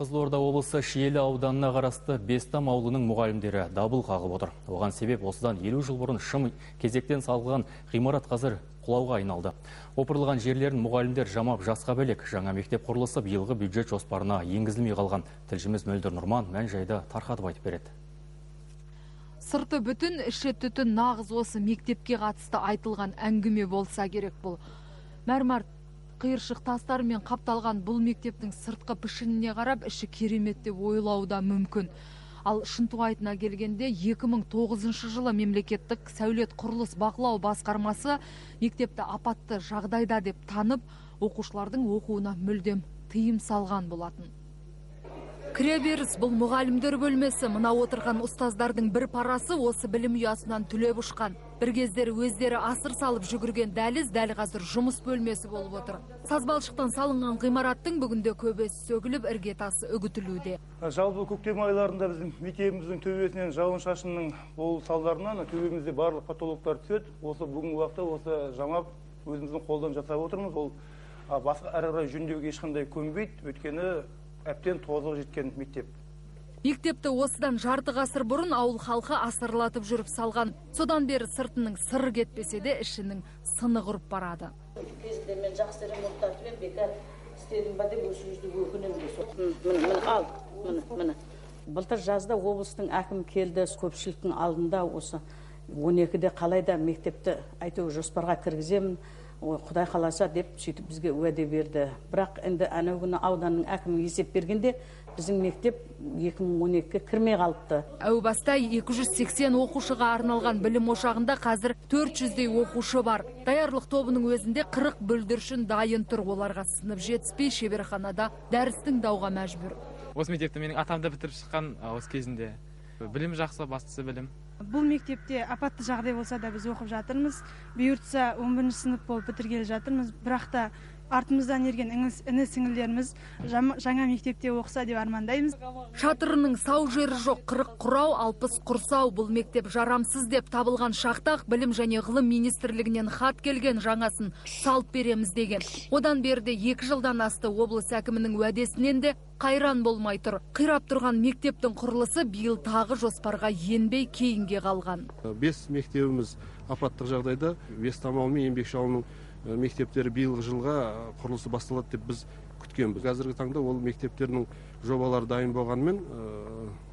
Қызылорда облысы Шиелі ауданына қарасты Бестам ауылының мұғалімдері дабыл қағып отыр. Оған себеп осыдан 50 жыл бұрын шым кезектен салған ғимарат қазір құлауға айналды. Опырылған жерлерін мұғалімдер жамап жасқа бөлек. Жаңа мектеп құрылысы биылғы бюджет жоспарына енгізілмей қалған. Тілшіміз Мөлдір Нұрман мән жайды тарқатып айтып береді. сырты бүтін іші түтін нағыз осы мектепке қатысты айтылған әңгіме болса керек бұл мәрмәр қиыршық тастармен қапталған бұл мектептің сыртқы пішініне қарап іші керемет деп ойлау да мүмкін. Ал шынтуайтына келгенде 2009 жылы мемлекеттік сәулет құрылыс бақылау басқармасы мектепті апатты жағдайда деп танып оқушылардың оқуына мүлдем тыйым салған болатын. Кіреберіс бұл мұғалімдер бөлмесі. Мына отырған ұстаздардың бір парасы осы білім ұясынан түлеп ұшқан. Бір кездері өздері асыр салып жүгірген дәліз дәл қазір жұмыс бөлмесі болып отыр. Сазбалшықтан салынған ғимараттың бүгінде көбесі сөгіліп іргетасы үгітілуде. Жалпы көктем айларында біздің мектебіміздің төбесінен жауын шашынның болу салдарынан төбемізде барлық потолоктар түседі. Осы бүгінгі уақытта осы жамап өзіміздің қолдан жасап отырмыз. Ол басқа әрі қарай жөндеуге ешқандай көнбейді. Өйткені әбден тозығы жеткен мектеп. Мектепті осыдан жарты ғасыр бұрын ауыл халқы асырлатып жүріп салған. Содан бері сыртының сыры кетпесе де ішінің сыны құрып барады. Кезінде мен жақсы ремонттатып едім бекер істедім ба деп осы жерде өкінемін міне міне ал міне міне. Былтыр жазда облыстың әкімі келді көпшіліктің алдында осы он екіде қалай да мектепті әйтеуір жоспарға кіргіземін. Құдай қаласа деп сөйтіп бізге уәде берді. Бірақ енді анау күні ауданның әкімі есеп бергенде біздің мектеп 2012-ге кірмей қалыпты. Әу баста 280 оқушыға арналған білім ошағында қазір 400-дей оқушы бар. Даярлық тобының өзінде 40 бүлдіршін дайын тұр. Оларға сынып жетіспей шеберханада дәріс тыңдауға мәжбүр. Осы мектепті менің атам да бітіріп шыққан осы кезінде. Білім жақсы бастысы білім. Бұл мектепте апатты жағдай болса да біз оқып жатырмыз. Бұйыртса он бірінші сынып болып бітіргелі жатырмыз. Бірақ та артымыздан ерген іні сіңілдеріміз жаңа мектепте оқыса деп армандаймыз. Шатырының сау жері жоқ қырық құрау алпыс құрсау бұл мектеп жарамсыз деп табылған шақта білім және ғылым министрлігінен хат келген жаңасын салып береміз деген. Одан берде екі жылдан асты облыс әкімінің уәдесінен де қайран болмай тұр. Қирап тұрған мектептің құрылысы биыл тағы жоспарға енбей кейінге қалған. Бес мектебіміз апаттық жағдайда бестамал мен еңбекші ауылының мектептері биылғы жылға құрылысы басталады деп біз күткенбіз. Қазіргі таңда ол мектептердің жобалары дайын болғанымен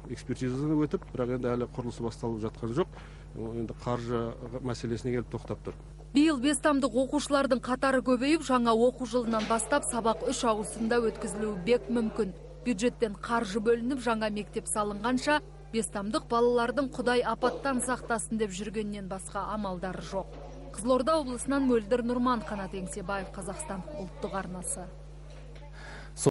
экспертизадан өтіп бірақ енді әлі құрылысы басталып жатқан жоқ. Енді қаржы мәселесіне келіп тоқтап тұр. Биыл бестамдық оқушылардың қатары көбейіп жаңа оқу жылынан бастап сабақ үш ауысымда өткізілуі бек мүмкін. Бюджеттен қаржы бөлініп жаңа мектеп салынғанша бестамдық балалардың құдай апаттан сақтасын деп жүргеннен басқа амалдары жоқ. Қызылорда облысынан мөлдір нұрман қанат еңсебаев қазақстан ұлттық арнасы.